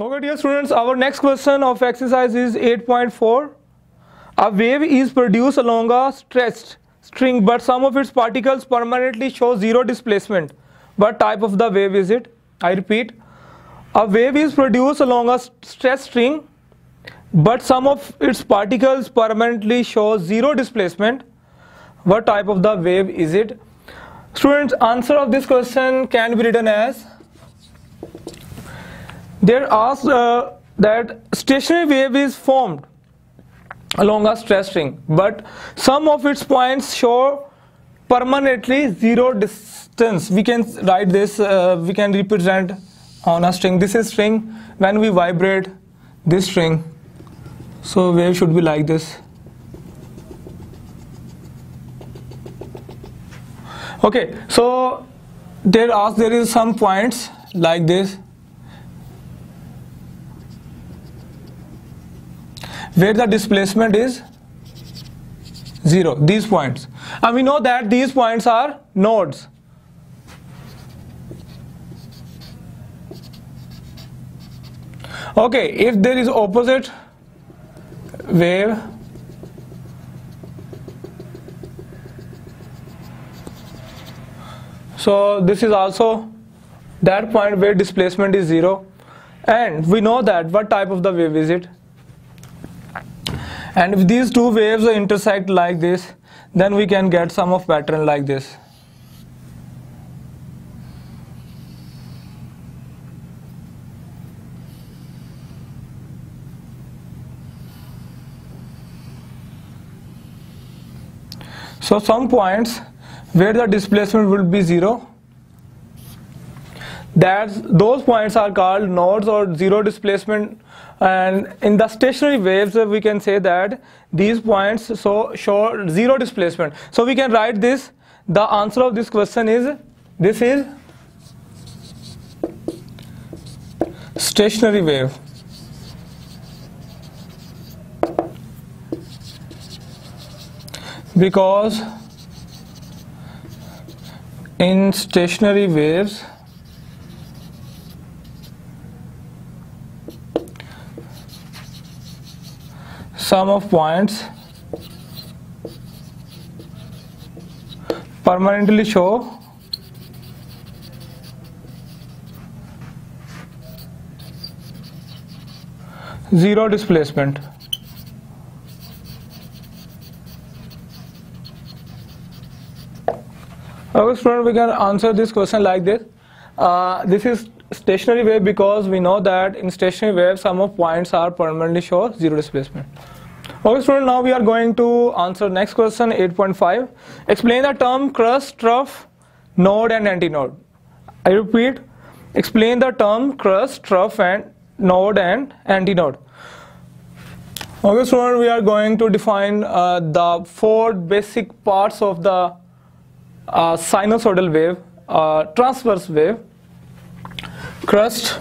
Okay dear students, our next question of exercise is 8.4. A wave is produced along a stretched string but some of its particles permanently show zero displacement. What type of the wave is it? I repeat, a wave is produced along a stretched string but some of its particles permanently show zero displacement. What type of the wave is it? Students, answer of this question can be written as there asked uh, that stationary wave is formed along a stress string but some of its points show permanently zero distance. We can write this uh, we can represent on a string. This is string. When we vibrate this string so wave should be like this. Okay so there asked there is some points like this where the displacement is? 0 these points. And we know that these points are nodes. Okay if there is opposite wave so this is also that point where displacement is 0 and we know that what type of the wave is it and if these two waves intersect like this then we can get some of pattern like this. So some points where the displacement will be zero. That those points are called nodes or zero displacement and in the stationary waves uh, we can say that these points so show zero displacement. So we can write this. The answer of this question is this is stationary wave. Because in stationary waves some of points permanently show zero displacement. Okay student we can answer this question like this. Uh, this is stationary wave because we know that in stationary wave some of points are permanently show zero displacement Okay student, now we are going to answer next question 8.5. Explain the term crust, trough, node and antinode. I repeat, explain the term crust, trough and node and antinode. Okay student, we are going to define uh, the four basic parts of the uh, sinusoidal wave, uh, transverse wave, crust,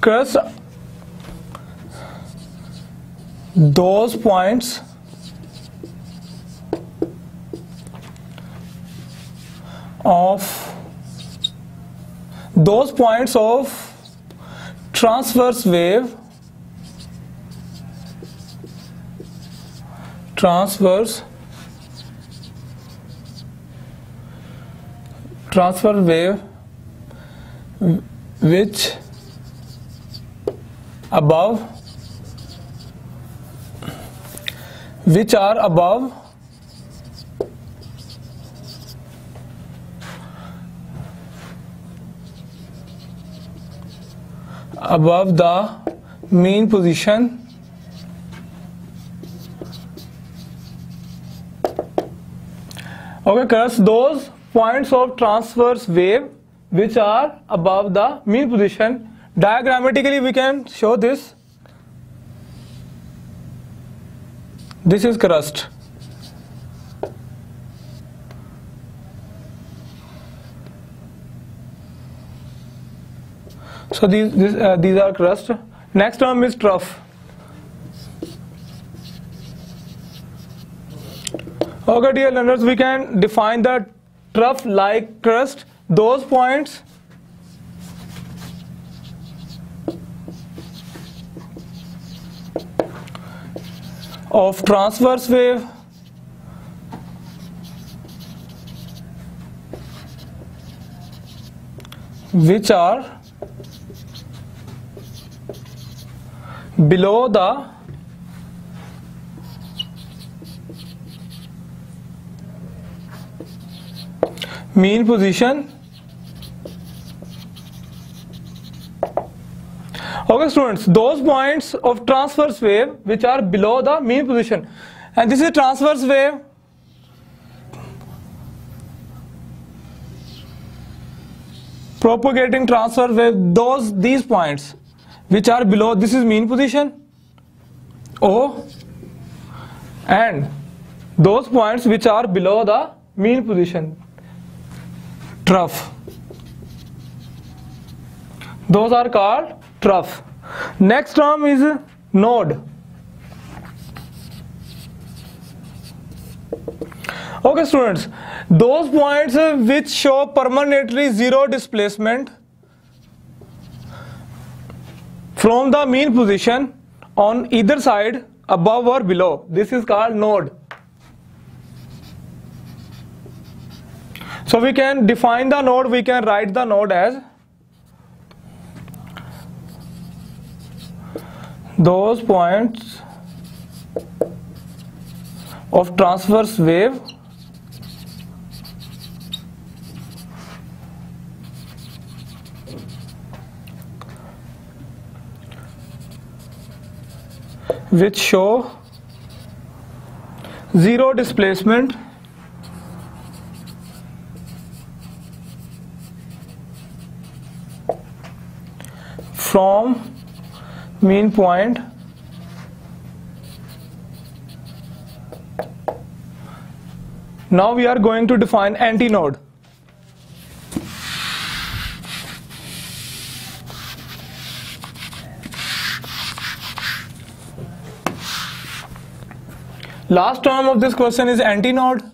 crust those points of those points of transverse wave transverse transfer wave which above which are above above the mean position okay curse those points of transverse wave which are above the mean position diagrammatically we can show this This is crust. So these these, uh, these are crust. Next term is trough. Okay, dear learners, we can define the trough like crust. Those points of transverse wave which are below the mean position okay students those points of transverse wave which are below the mean position. And this is transverse wave. Propagating transverse wave those these points which are below this is mean position. O. And those points which are below the mean position. Trough. Those are called trough next term is node. Okay students. Those points which show permanently zero displacement from the mean position on either side above or below. This is called node. So we can define the node, we can write the node as those points of transverse wave which show zero displacement from mean point now we are going to define antinode last term of this question is antinode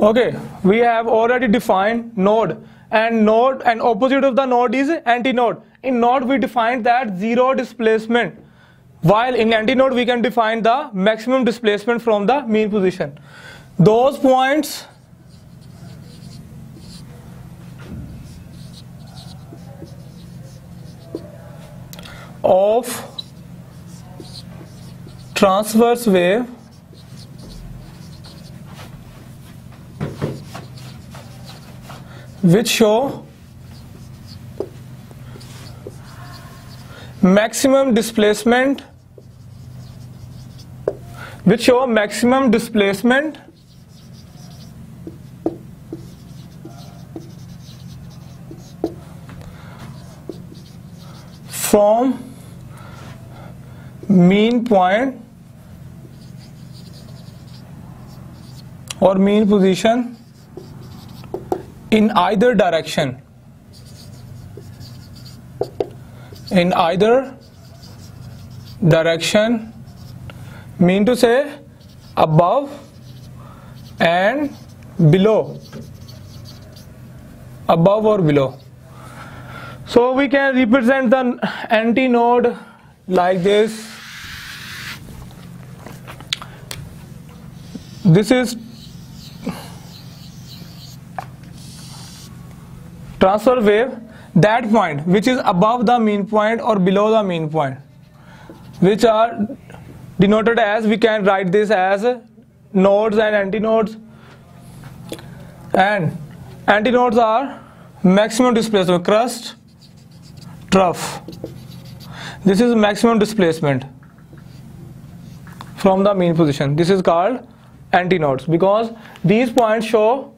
okay we have already defined node and node and opposite of the node is antinode. In node we defined that zero displacement. While in antinode we can define the maximum displacement from the mean position. Those points of transverse wave which show? Maximum displacement. Which show? Maximum displacement. From mean point or mean position in either direction. In either direction mean to say above and below. Above or below. So we can represent the antinode like this. This is transverse wave that point which is above the mean point or below the mean point which are denoted as we can write this as nodes and antinodes. And antinodes are maximum displacement crust trough. This is maximum displacement from the mean position. This is called antinodes because these points show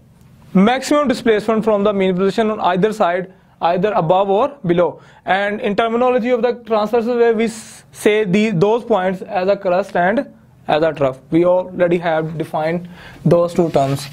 maximum displacement from the mean position on either side either above or below. And in terminology of the transverse wave we say the, those points as a crust and as a trough. We already have defined those two terms